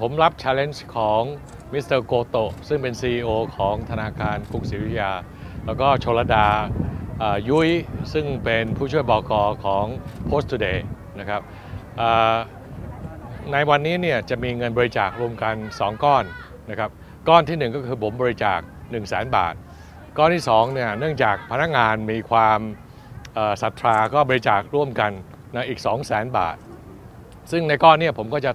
ผมรับ challenge ของมิสเตอร์โกโตซึ่งเป็น CEO ของธนาคารกรุงศรีอยุธยา แล้วก็ชลดายุ้ยซึ่งเป็นผู้ช่วยบอกอของ Post Today นะครับในวันนี้เนี่ยจะมีเงินบริจาครวมกัน 2 ก้อนนะครับก้อนทีหนึ่1 ก็คือผมบริจาค 1 0 0 0 0 บาท ก้อนที่2เนี่ยเนื่องจากพนักงานมีความศรัทธาก็บริจาคร่วมกันนะอีก 2 0 0 0 0 0 บาท ซึ่งในก้อนเนี้ผมก็จะ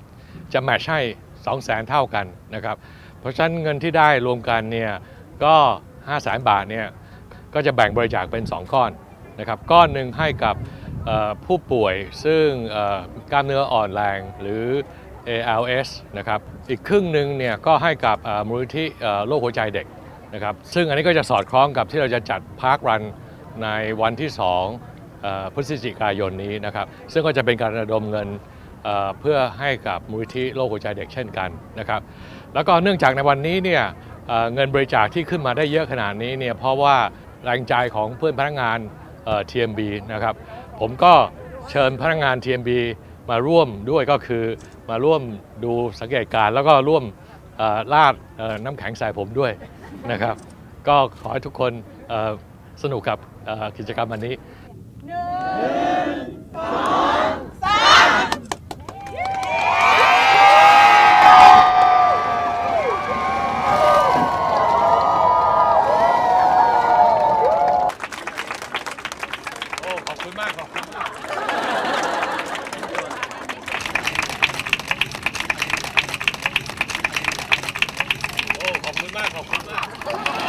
จะ match ให้2 0 0 0 0 0เท่ากันนะครับ เพราะฉะนั้นเงินที่ได้รวมกันเนี่ยก็5 0 0 0 0 0บาทเนี่ยก็จะแบ่งบริจาคเป็น 2 ก้อนนะครับ ก้อนหนึ่งให้กับผู้ป่วยซึ่งกล้ามเนื้ออ่อนแรงหรือ ALS นะครับ อีกครึ่งหนึ่งเนี่ยก็ให้กับมูลนิธิโรคหัวใจเด็กนะครับ ซึ่งอันนี้ก็จะสอดคล้องกับที่เราจะจัด parkrunในวันที่2เอ่อพฤศจิกายนนี้นะครับ ซึ่งก็จะเป็นการระดมเงิน เพื่อให้กับมูลนิธิโรคหัวใจเด็กเช่นกันนะครับแล้วก็เนื่องจากในวันนี้เนี่ยเเงินบริจาคที่ขึ้นมาได้เยอะขนาดนี้เนี่ยเพราะว่าแรงใจของเพื่อนพนักงานเอ่อ TMB นะครับผมก็เชิญพนักงาน TMB มาร่วมด้วยก็คือมาร่วมดูสังเกตการแล้วก็ร่วมเอ่อราดน้ำแข็งใส่ผมด้วยนะครับ ก็ขอให้ทุกคนสนุกกับกิจกรรมวันนี้ 回麦克。哦，好ณมา